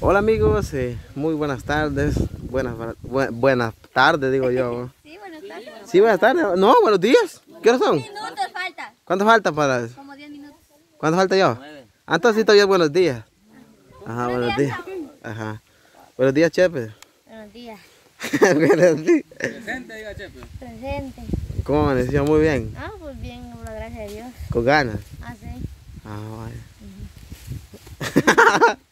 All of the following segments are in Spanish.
Hola amigos, eh, muy buenas tardes. Buenas, bu- buenas tardes, digo yo. Sí, buenas tardes. Sí, buenas tardes. No, buenos días. ¿Qué hora son? Minutos falta. ¿Cuánto falta para eso? Como 10 minutos. ¿Cuánto falta yo? Ah, entonces sí todavía buenos días. Ajá, buenos días. Ajá. Buenos días, Chepe. Buenos días. buenos días. Presente. ¿Cómo amaneció? Muy bien. Ah, pues bien, por la gracia de Dios. Con ganas. Ah, sí. Ah, vaya.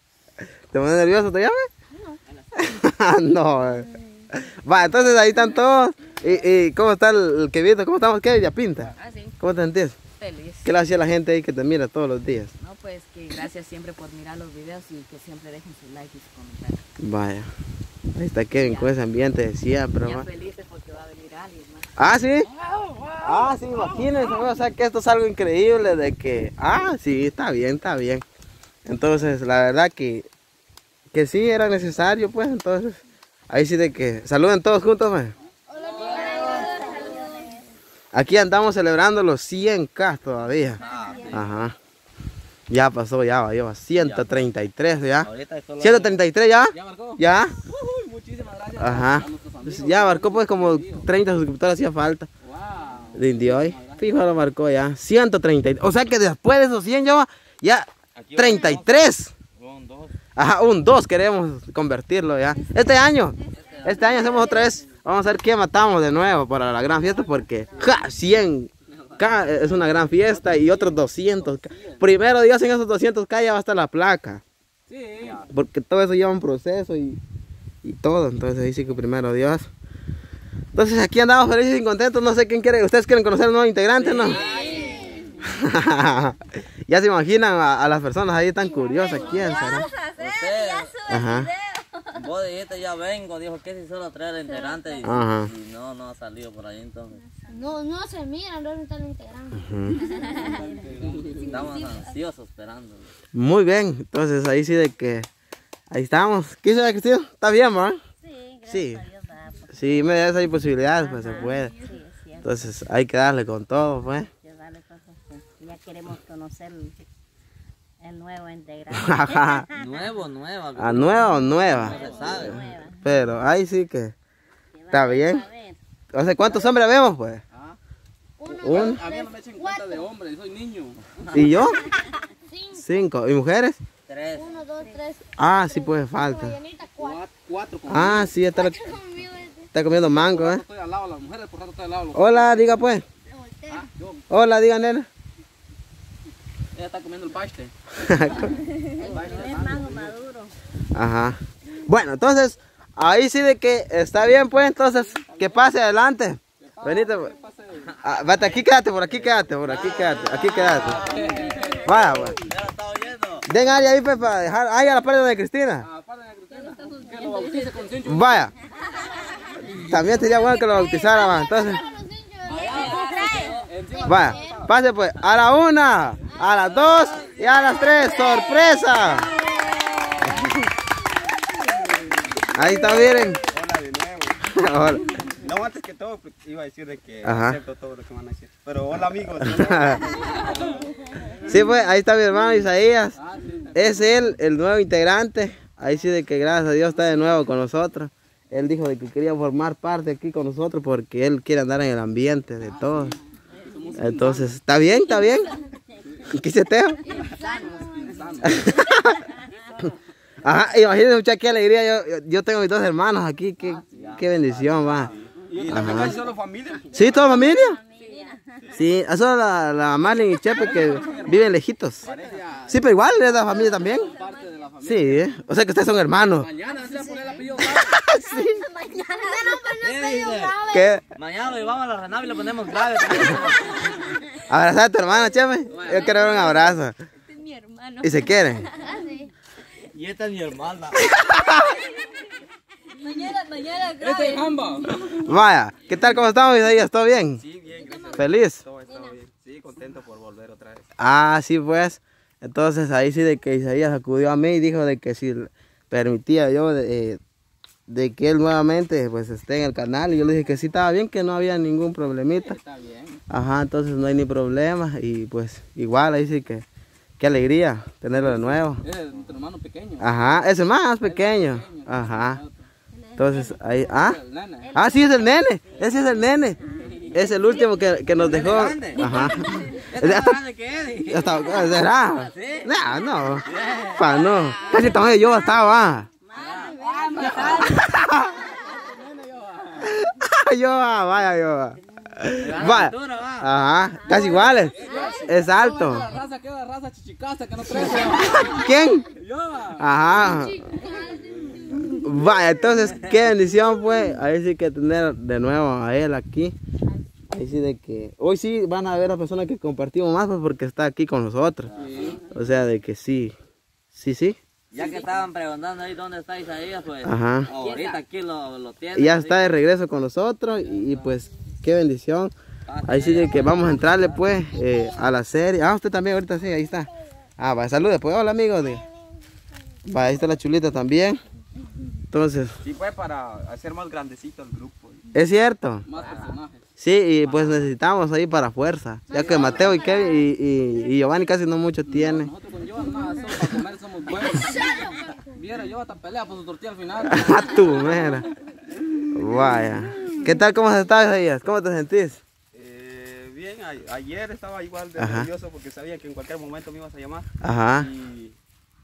¿Te pones nervioso, te llamas? No. no. eh. Va, entonces ahí están todos. ¿Y, y cómo está el, el Kevin? ¿Cómo estamos? ¿Qué? ¿Ya pinta? Ah, sí, ¿Cómo te sentís? feliz. ¿Qué le hacía la gente ahí que te mira todos los días? No, pues que gracias siempre por mirar los videos y que siempre dejen su like y su comentario. Vaya. Ahí está Kevin con ese ambiente de siempre, Ya felices porque va a venir alguien más. Ah, sí. Ah, sí, imagínense, o sea que esto es algo increíble de que, ah, sí, está bien, está bien. Entonces, la verdad que, que sí era necesario, pues, entonces, ahí sí de que, saluden todos juntos, pues. Aquí andamos celebrando los 100K todavía. Ajá. Ya pasó, ya va, lleva 133 ya. Ahorita solo 133 ya. ¿Ya marcó? Ya. Uy, muchísimas gracias Ajá. Ya marcó pues como 30 suscriptores hacía falta. Wow. De hoy. Fijo lo marcó ya. 130. O sea que después de esos 100 ya va. Ya Aquí 33. Ajá, un 2 queremos convertirlo ya. Este año. Este año hacemos otra vez. Vamos a ver qué matamos de nuevo para la gran fiesta porque ja, 100 K es una gran fiesta y otros 200. K. Primero Dios en esos 200 K ya va a estar la placa. Sí. Porque todo eso lleva un proceso y, y todo. Entonces ahí sí que primero Dios. Entonces aquí andamos felices y contentos. No sé quién quiere. ¿Ustedes quieren conocer a un nuevo integrante, no? ya se imaginan a, a las personas ahí tan curiosas. ¿Quién será? Usted, Ajá. vos dijiste ya vengo, dijo que si solo traer el integrante y, Ajá. y no, no ha salido por ahí entonces. No, no se miran, no están integrando. Estamos ansiosos esperando. Muy bien. Entonces ahí sí de que. Ahí estamos. ¿Qué dice Cristina? ¿Está bien, man? Sí, Sí. Sí, me das ahí posibilidades, pues se puede. Sí. Entonces hay que darle con todo, pues. Ya ya queremos conocer el, el nuevo integrante. Ajá. Nuevo, nueva. ¿A nueva o nueva? No se sabe. Pero ahí sí que. Está bien. Sea, ¿cuántos hombres vemos, pues? Ah, Un. a mí no me echen cuenta de hombre, soy niño. ¿Y yo? Cinco. ¿Y mujeres? Tres, Uno, dos, tres. Ah, sí, pues falta. Cuatro. cuatro, Ah, sí, está, Conmigo este. está comiendo mango, ¿eh? Estoy al lado de las mujeres, por rato estoy al lado de los Hola, diga pues. Ah, yo. Hola, diga, nena. Ella está comiendo el paste. es mango maduro. Ajá. Bueno, entonces, ahí sí de que está bien, pues, entonces, que pase adelante. Venite. pues. Ah, vete, aquí quédate, por aquí quédate, por aquí quédate, aquí quédate. Vaya, pues. Ya lo está oyendo. Den área ahí, pues, para dejar. Ahí a la parte de Cristina. A Cristina. Que lo bautice con cincho. Vaya. También sería bueno que lo bautizara, va. Entonces, vaya. Pase, pues, a la una, a las dos y a las tres. ¡Sorpresa! Ahí está, miren. Hola de nuevo. Hola. No, antes que todo pues, iba a decir de que Ajá. acepto todo lo que van a decir. Pero hola amigos. Sí, pues, ahí está mi hermano Isaías. Es él, el nuevo integrante. Ahí sí de que gracias a Dios está de nuevo con nosotros. Él dijo de que quería formar parte aquí con nosotros porque él quiere andar en el ambiente de todos. Entonces, ¿está bien? ¿Está bien? ¿Qué se te? Ajá, imagínense muchachos qué alegría. Yo, yo, tengo mis dos hermanos aquí. Qué, qué bendición, va. ¿Y también hay solo familia? ¿Sí, toda familia? Sí, eso la, la Marlene y Chepe que viven lejitos. Sí, pero igual es la familia también. Sí, ¿eh? o sea que ustedes son hermanos. Mañana se va a poner el apellido. ¿Qué? Mañana lo llevamos a la Renave y le ponemos grave. Abrazar a tu hermana, Chepe. Yo quiero ver un abrazo. Este es mi hermano. ¿Y se quieren? Ah, sí. Y esta es mi hermana. Mañana, mañana, Este es. Vaya, ¿qué tal? ¿Cómo estamos, Isaías? ¿Todo bien? Sí, bien, gracias. ¿Feliz? Todo está bien. Sí, contento por volver otra vez. Ah, sí, pues. Entonces ahí sí de que Isaías acudió a mí y dijo de que si permitía yo eh, de que él nuevamente pues esté en el canal. Y yo le dije que sí estaba bien, que no había ningún problemita. Está bien. Ajá, entonces no hay ni problema. Y pues igual ahí sí que, Qué alegría tenerlo de nuevo. Es tu hermano pequeño. Ajá, ese más pequeño. Ajá. Entonces, ahí, ah. El. Ah, sí, es el nene. Ese es el nene. Es el último que, que nos dejó. Ajá. Ya está- ¿Grande que es? ¿Será? No, no. Pa, no. Casi tamaño yo estaba. yo, vaya, yo. Vaya. Ajá, casi iguales. Es alto. La raza que es la raza chichicasta que no crece. ¿Quién? Yo, va. Ajá. Vaya, entonces, qué bendición fue. Ahí sí que tener de nuevo a él aquí. Ahí sí de que. Hoy sí van a ver a personas que compartimos más pues porque está aquí con nosotros. O sea, de que sí. Sí, sí. Ya que estaban preguntando ahí dónde está Isaías, pues Ajá. ahorita aquí lo, lo tienen. Y ya así está de regreso con nosotros y, y, pues qué bendición. Ahí sí que vamos a entrarle pues eh, a la serie. Ah, usted también ahorita sí, ahí está. Ah, va, salude pues, hola amigos. de- Va, ahí está la chulita también. Entonces, Sí, fue para hacer más grandecito el grupo. es cierto. Más personajes. Sí, y pues necesitamos ahí para fuerza. Ya que Mateo y Kevin y, y, y Giovanni casi no mucho tienen. Nosotros con Yoba nada, solo para comer somos buenos. Viera, yo hasta pelea por su tortilla al final. A tu mera. Vaya. ¿Qué tal? ¿Cómo estás, Isaías? ¿Cómo te sentís? Eh, bien, a- ayer estaba igual de Ajá. nervioso porque sabía que en cualquier momento me ibas a llamar. Ajá. Y,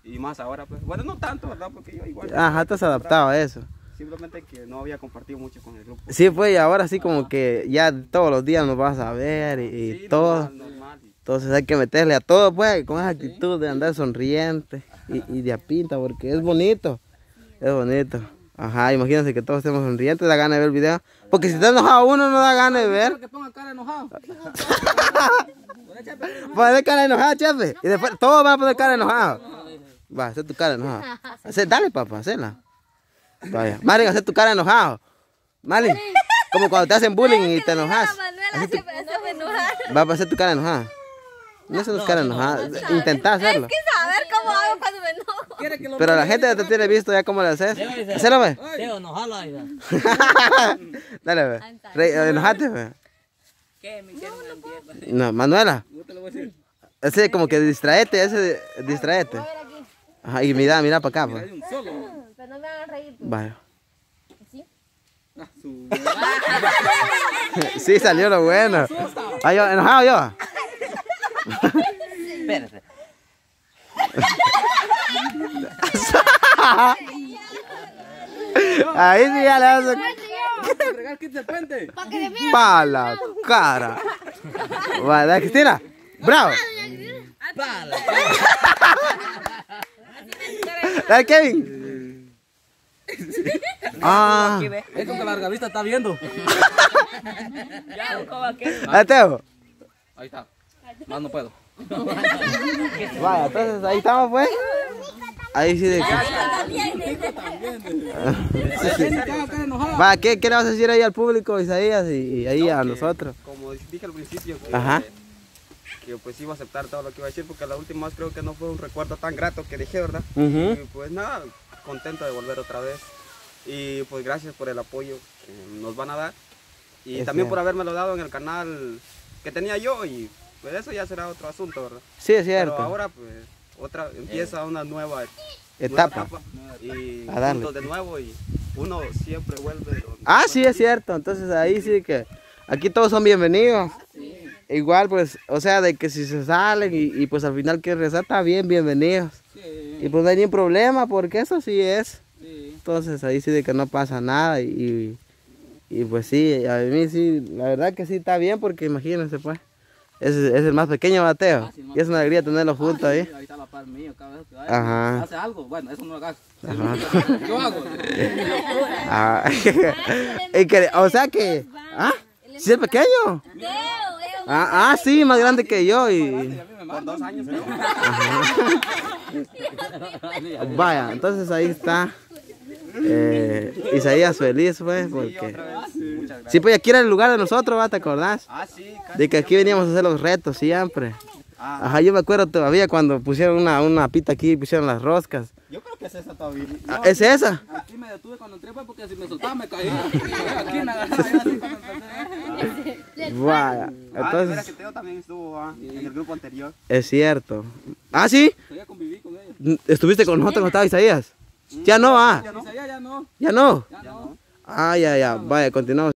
y más ahora, pues. Bueno, no tanto, ¿verdad? Porque yo igual. Ajá, estás adaptado a eso. Simplemente que no había compartido mucho con el grupo. Sí, pues y ahora sí como que ya todos los días nos vas a ver y, y Sí, todo. normal, normal. Entonces hay que meterle a todo, pues, con esa actitud de andar sonriente y, y de a pinta, porque es bonito. Es bonito. Ajá, imagínense que todos estemos sonrientes, da ganas de ver el video. Porque si está enojado uno, no da ganas de ver. Que ponga cara enojado. Poner cara enojada, chefe. Y después todos van a poner cara enojada. Va, hacer tu cara enojada. Hacer- dale, papá, hacela. Vaya. Marín, hacer tu cara enojado. Marín, como cuando te hacen bullying y te enojas. Manuela se me hace enojar. Va a hacer tu cara enojada. No haces tu cara enojada. Intentá hacerlo. Es que saber cómo hago cuando me enojo. Lo Pero la gente ya te tiene visto ya cómo le haces. Hacelo, ve. Sí, o no jala, Isa. Dale, ve. Enojate, ve. ¿Qué? Mi, ¿Qué? No Manuela. Yo te lo voy a decir. Ese como que distraete, ese distraete. Ajá, y mira, mira para acá, pues. Hay un solo. Pero no me hagan reír. Vaya. Ah, su- Sí, salió lo bueno. Ay, yo, enojado yo. Espérate. Ahí sí ya le hace Regal kit de puente. pa la cara. Va, dale, Cristina. Bravo. Dale, Kevin. Ah, Esto que la larga vista está viendo. dale, Teo. Ahí está. Más no puedo. Vaya, entonces ahí estamos, pues. Ahí sí de que. Va, ¿qué, ¿qué le vas a decir ahí al público, Isaías, y, y ahí a que, nosotros? Como dije al principio, que, Ajá. que pues iba a aceptar todo lo que iba a decir, porque la última vez creo que no fue un recuerdo tan grato que dejé, ¿verdad? Y pues nada, contento de volver otra vez. Y pues gracias por el apoyo que nos van a dar. Y Es también cierto. por habérmelo dado en el canal que tenía yo y pues eso ya será otro asunto, ¿verdad? Sí, es Pero cierto. ahora pues otra empieza una nueva Etapa. nueva y A darle. juntos de nuevo y uno siempre vuelve. donde- Ah, sí, es cierto. Entonces ahí sí que aquí todos son bienvenidos. Igual, pues, o sea, de que si se salen y, y, pues al final que rezar, está bien, bienvenidos. Sí, Y pues no hay ningún problema, porque eso sí es. sí. Entonces ahí sí de que no pasa nada y, y pues sí, a mí sí, la verdad que sí está bien, porque imagínense pues. Es, es el más pequeño Mateo. Ah, sí, el más Y es una alegría tenerlo juntos ahí. Ahí está la par mío cada vez que vaya. Ajá. Hace algo. Bueno, eso no lo hagas. Ajá. Yo hago. Ah, y que, o sea que, ah, sí es pequeño. Ah, ah, sí, más grande que yo y Por dos años, vaya, entonces ahí está. Eh, Isaías feliz pues, porque sí, pues aquí era el lugar de nosotros, ¿va? ¿Te acordás? Ah, sí. De que aquí veníamos a hacer los retos siempre. Ah, Ajá, yo me acuerdo todavía cuando pusieron una, una pita aquí y pusieron las roscas. yo creo que es esa todavía. Ah, ¿Es esa? Aquí me detuve cuando entré pues, porque si me soltaba me caía. Aquí me agarraba yo así cuando empecé. Vaya. Ah, Entonces, que Teo también estuvo ah, en el grupo anterior. es cierto. ¿Ah, sí? Todavía conviví con ella. ¿Estuviste con nosotros cuando estaba Isaías? Ya no, ah. Ya no, ya no, Ya no. ya no. Ah, ya, ya. Vaya, continuamos.